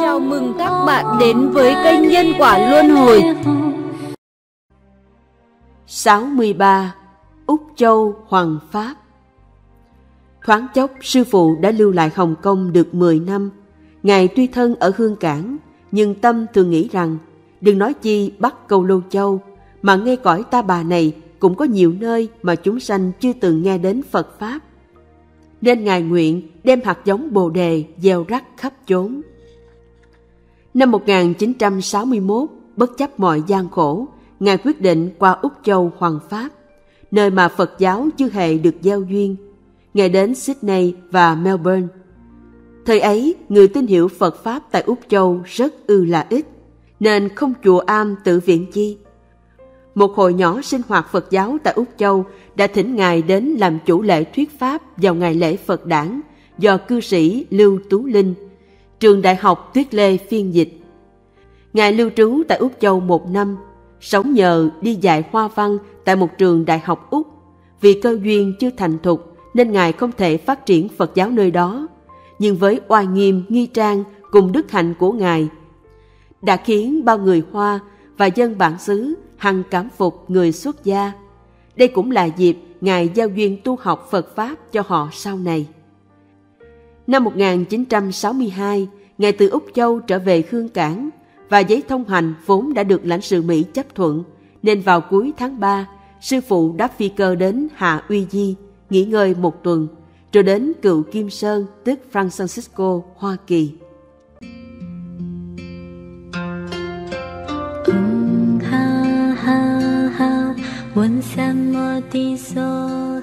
Chào mừng các bạn đến với kênh Nhân Quả Luân Hồi 63. Úc Châu Hoàng Pháp Thoáng chốc sư phụ đã lưu lại Hồng Kông được 10 năm. Ngài tuy thân ở Hương Cảng, nhưng tâm thường nghĩ rằng đừng nói chi bắt câu Lô Châu, mà ngay cõi ta bà này cũng có nhiều nơi mà chúng sanh chưa từng nghe đến Phật Pháp. Nên Ngài nguyện đem hạt giống Bồ Đề gieo rắc khắp chốn. Năm 1961, bất chấp mọi gian khổ, Ngài quyết định qua Úc Châu Hoàng Pháp, nơi mà Phật giáo chưa hề được gieo duyên. Ngài đến Sydney và Melbourne. Thời ấy, người tin hiểu Phật Pháp tại Úc Châu rất ư là ít, nên không chùa am tự viện chi. Một hội nhỏ sinh hoạt Phật giáo tại Úc Châu đã thỉnh Ngài đến làm chủ lễ thuyết Pháp vào ngày lễ Phật đản do cư sĩ Lưu Tú Linh, trường Đại học Tuyết Lê phiên dịch. Ngài lưu trú tại Úc Châu một năm, sống nhờ đi dạy hoa văn tại một trường đại học Úc. Vì cơ duyên chưa thành thục nên Ngài không thể phát triển Phật giáo nơi đó. Nhưng với oai nghiêm, nghi trang cùng đức hạnh của Ngài, đã khiến bao người Hoa và dân bản xứ hằng cảm phục người xuất gia. Đây cũng là dịp Ngài giao duyên tu học Phật Pháp cho họ sau này. Năm 1962, Ngài từ Úc Châu trở về Khương Cảng và giấy thông hành vốn đã được lãnh sự Mỹ chấp thuận, nên vào cuối tháng 3, sư phụ đáp phi cơ đến Hạ Uy Di, nghỉ ngơi một tuần, rồi đến cựu Kim Sơn, tức San Francisco, Hoa Kỳ. ha 问什么的说